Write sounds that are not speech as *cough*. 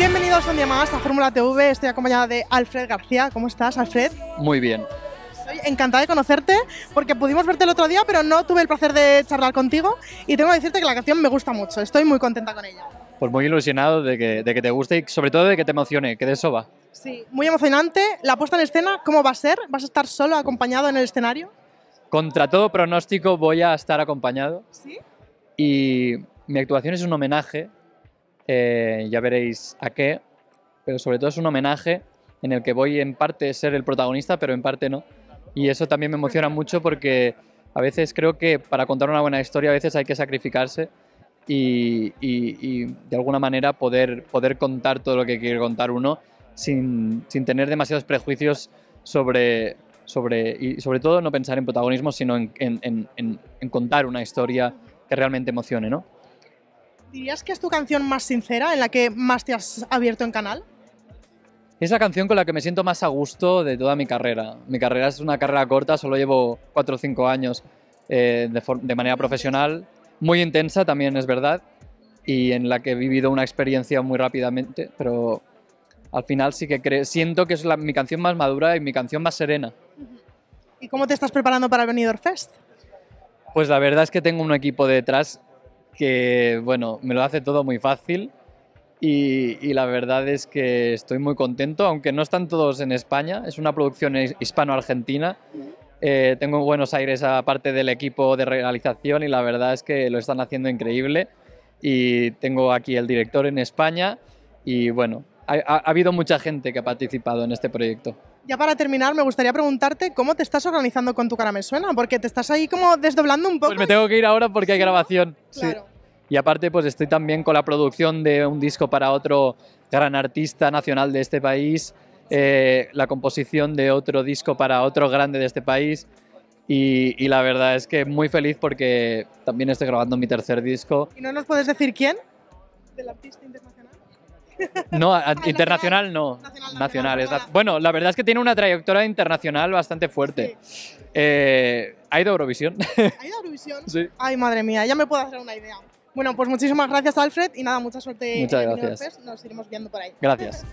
Bienvenidos un día más a Fórmula TV. Estoy acompañada de Alfred García. ¿Cómo estás, Alfred? Muy bien. Estoy encantada de conocerte porque pudimos verte el otro día, pero no tuve el placer de charlar contigo. Y tengo que decirte que la canción me gusta mucho. Estoy muy contenta con ella. Pues muy ilusionado de que, de que te guste y sobre todo de que te emocione, que de eso va. Sí, muy emocionante. La puesta en escena, ¿cómo va a ser? ¿Vas a estar solo, acompañado en el escenario? Contra todo pronóstico voy a estar acompañado Sí. y mi actuación es un homenaje, eh, ya veréis a qué, pero sobre todo es un homenaje en el que voy en parte a ser el protagonista, pero en parte no. Y eso también me emociona mucho porque a veces creo que para contar una buena historia a veces hay que sacrificarse y, de alguna manera poder, poder contar todo lo que quiere contar uno sin, sin tener demasiados prejuicios sobre, sobre, y sobre todo no pensar en protagonismo, sino en, en- en- en- en contar una historia que realmente emocione, ¿no? ¿Dirías que es tu canción más sincera, en la que más te has abierto en canal? Es la canción con la que me siento más a gusto de toda mi carrera. Mi carrera es una carrera corta, solo llevo 4 o 5 años eh, de, de manera profesional, muy intensa también es verdad, y en la que he vivido una experiencia muy rápidamente, pero al final sí que siento que es la- mi canción más madura y mi canción más serena. ¿Y cómo te estás preparando para el Benidorm Fest? Pues la verdad es que tengo un equipo detrás que, bueno, me lo hace todo muy fácil y, y la verdad es que estoy muy contento, aunque no están todos en España, es una producción his- hispano-argentina. Eh, tengo en Buenos Aires aparte del equipo de realización y la verdad es que lo están haciendo increíble y tengo aquí el director en España y bueno, ha, ha- ha habido mucha gente que ha participado en este proyecto. Ya para terminar, me gustaría preguntarte cómo te estás organizando con tu cara me suena, porque te estás ahí como desdoblando un poco. Pues me tengo que ir ahora porque hay grabación. Sí. Y aparte, pues estoy también con la producción de un disco para otro gran artista nacional de este país, eh, la composición de otro disco para otro grande de este país. Y, y la verdad es que muy feliz porque también estoy grabando mi tercer disco. ¿Y no nos puedes decir quién? ¿Del artista internacional? No, *laughs* a- nacional. internacional no. Nacional, es bueno, la verdad es que tiene una trayectoria internacional bastante fuerte. Eh, ha ido a Eurovisión. ¿Ha ido a Eurovisión? *laughs* sí. Ay, madre mía, ya me puedo hacer una idea. Bueno, pues muchísimas gracias, Alfred, y nada, mucha suerte Muchas en gracias. Nos iremos viendo por ahí. Gracias.